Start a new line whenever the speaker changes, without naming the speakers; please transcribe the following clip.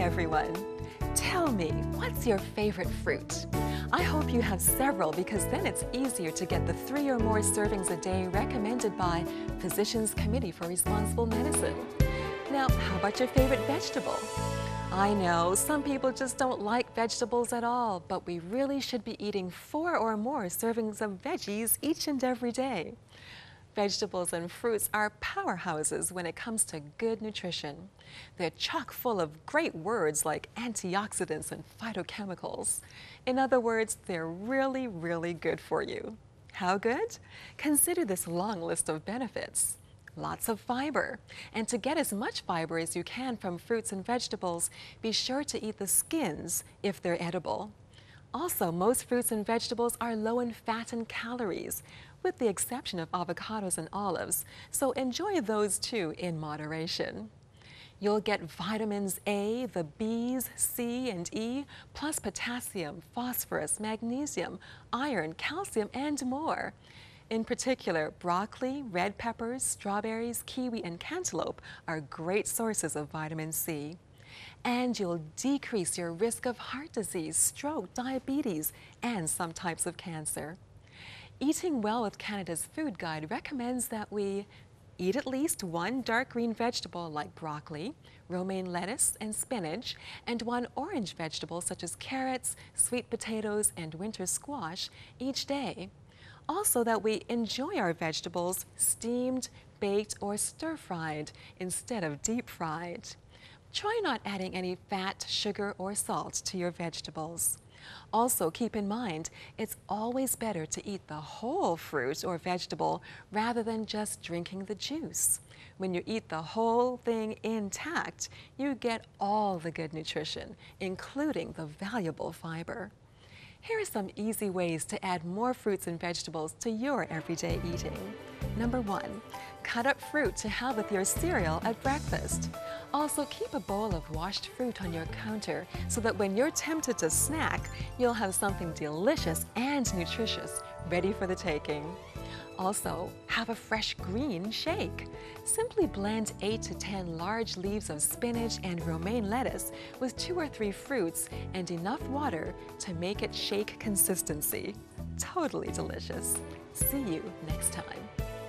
everyone. Tell me, what's your favorite fruit? I hope you have several because then it's easier to get the three or more servings a day recommended by Physicians Committee for Responsible Medicine. Now, how about your favorite vegetable? I know, some people just don't like vegetables at all, but we really should be eating four or more servings of veggies each and every day. Vegetables and fruits are powerhouses when it comes to good nutrition. They're chock full of great words like antioxidants and phytochemicals. In other words, they're really, really good for you. How good? Consider this long list of benefits. Lots of fiber. And to get as much fiber as you can from fruits and vegetables, be sure to eat the skins if they're edible. Also, most fruits and vegetables are low in fat and calories, with the exception of avocados and olives, so enjoy those too in moderation. You'll get vitamins A, the B's, C, and E, plus potassium, phosphorus, magnesium, iron, calcium, and more. In particular, broccoli, red peppers, strawberries, kiwi, and cantaloupe are great sources of vitamin C. And you'll decrease your risk of heart disease, stroke, diabetes, and some types of cancer. Eating Well with Canada's Food Guide recommends that we eat at least one dark green vegetable like broccoli, romaine lettuce, and spinach, and one orange vegetable such as carrots, sweet potatoes, and winter squash each day. Also that we enjoy our vegetables steamed, baked, or stir-fried instead of deep-fried. Try not adding any fat, sugar, or salt to your vegetables. Also, keep in mind, it's always better to eat the whole fruit or vegetable rather than just drinking the juice. When you eat the whole thing intact, you get all the good nutrition, including the valuable fiber. Here are some easy ways to add more fruits and vegetables to your everyday eating. Number one, cut up fruit to have with your cereal at breakfast. Also, keep a bowl of washed fruit on your counter so that when you're tempted to snack, you'll have something delicious and nutritious ready for the taking. Also, have a fresh green shake. Simply blend 8 to 10 large leaves of spinach and romaine lettuce with two or three fruits and enough water to make it shake consistency. Totally delicious. See you next time.